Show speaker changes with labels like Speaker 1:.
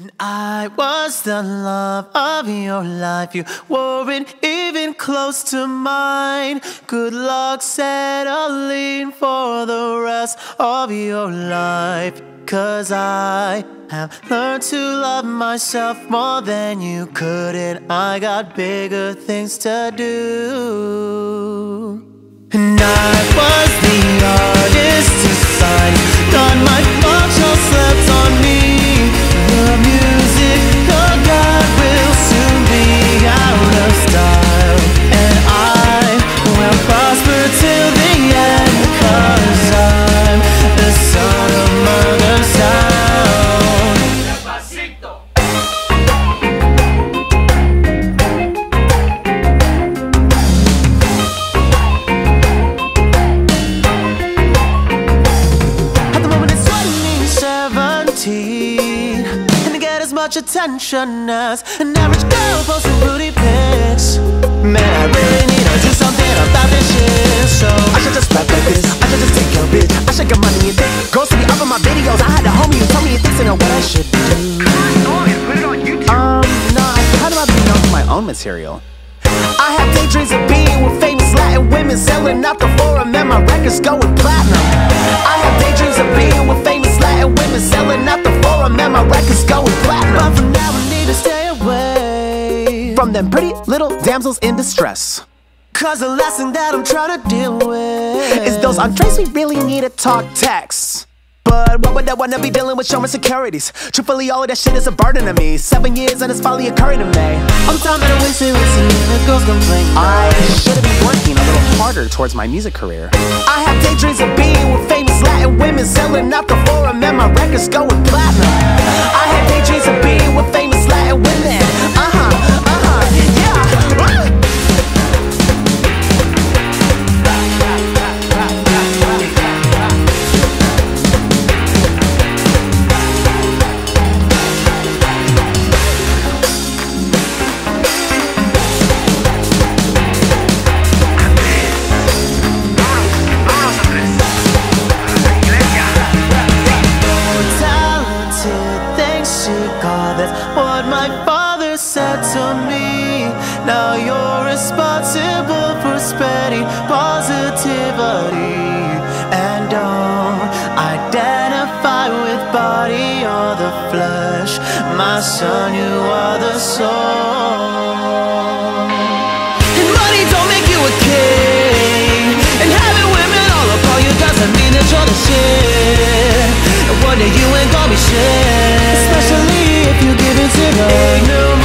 Speaker 1: And I was the love of your life. You weren't even close to mine. Good luck settling for the rest of your life. Cause I have learned to love myself more than you could. And I got bigger things to do. And I was the much attention as An average girl posting booty pics Man, I really need to do something about this shit So
Speaker 2: I should just rap like this. I should just take your bitch. I should get money and think. Girls to be up on my videos. I had a homie who told me he thinks I know what I should do. Um, no, I kind of be known for my own material. I have daydreams of being with famous Latin women selling out the forum and my records going platinum. Pretty little damsels in distress.
Speaker 1: Cause the last thing that I'm trying to deal with
Speaker 2: Is those Andres we really need to talk text. But what would I wanna be dealing with showing securities? Truthfully, all of that shit is a burden to me. Seven years and it's finally occurring to me.
Speaker 1: I'm time that I wasted with seeing the girls complain
Speaker 2: I should have been working a little harder towards my music career. I have daydreams of being with famous Latin women selling out the forum and my records going platinum.
Speaker 1: My father said to me. Now you're responsible for spreading positivity. And don't identify with body or the flesh. My son, you are the soul. And money don't make you a king. And having women all upon you doesn't mean that you're the shit. One day you ain't gonna be shit. In